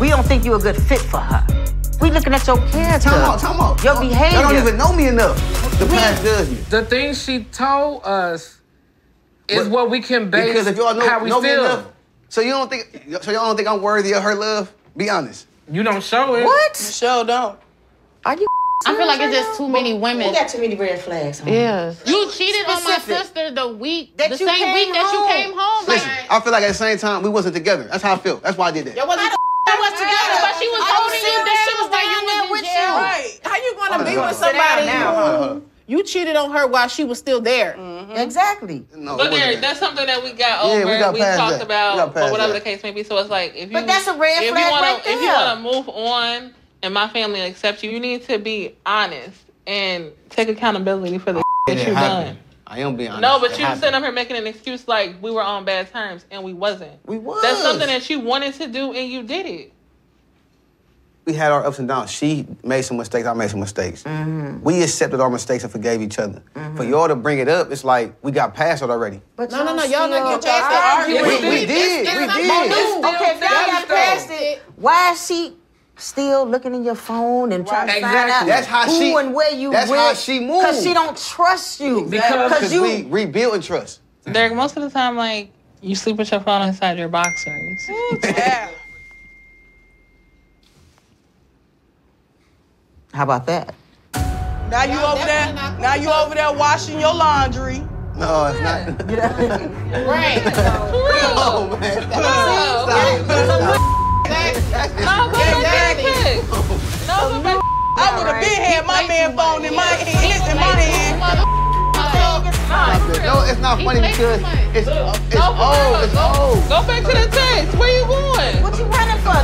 We don't think you're a good fit for her. We looking at your character. Time out, time out. Your behavior. Y'all don't even know me enough. The past does you. The thing she told us is what, we can base Because if y'all know, how we know me feel. enough, so you don't think, so y'all don't think I'm worthy of her love? Be honest. You don't show it. What? Show don't. Are you? I feel like it's just too many women. We got too many red flags. Huh? Yes. You cheated on my sister the week, That the you same came week that you home. came home. Listen, like, I feel like at the same time we wasn't together. That's how I feel. That's why I did that. Y'all wasn't together. but she was holding you serious, down she was while down you there was with jail. you. Right. How you gonna be with somebody now. Hold on, hold on. you cheated on her while she was still there? Mm-hmm. Exactly. No, But there, that. that's something that we got over. we we got past talked that. We about, got or whatever that. the case may be. So it's like if you, But that's a red if flag you wanna, right If you want to move on, and my family accepts you, you need to be honest and take accountability for the It that you've happen. done. I am being honest. No, but It you happened. sitting up here making an excuse like we were on bad terms, and we wasn't. We was. That's something that you wanted to do, and you did it. We had our ups and downs. She made some mistakes. I made some mistakes. Mm-hmm. We accepted our mistakes and forgave each other. For y'all to bring it up, it's like we got past it already. But No, no, no, y'all not still get past the argument. We, we did. We did. Okay, if y'all got past it, why is she still looking in your phone and trying to find out That's how who she- and where you that's with? how she moved. Because she don't trust you. Because- Because you. we rebuilding trust. Derek, most of the time, like you sleep with your phone inside your boxers. Yeah. How about that? Now you over there. Now you over there washing your laundry. No, it's not. right. oh man. No, go back to the pic. No, go back. I would have been had my man phone in my hand, in my hand. No, it's not funny because it's it's old. It's old. Go back to the text. Where you going? What you running for?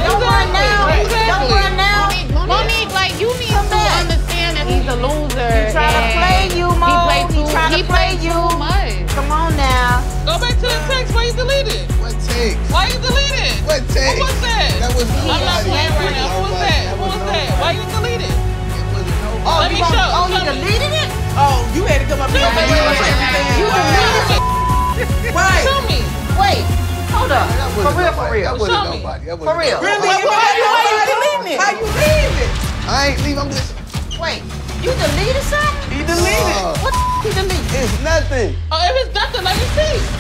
He too. try to he play play you. too much. Come on now. Go back to the text. Why you deleted? What takes? Why you deleted? What takes? Who was that? That was I'm not playing right now. Who was that? Who was that? Why you deleted? Oh, Let you me show- Oh, you show me. deleted it? Oh, you had to come up here. You deleted it? Right. Show me. Wait. Hold up. That For wasn't real, for real. That wasn't Show me. nobody. That For wasn't real. Really? Why, why, why you deleting it? How you leave it? I ain't leave. I'm just. Wait. You deleted something? Nothing. Oh, if it's nothing, let me see.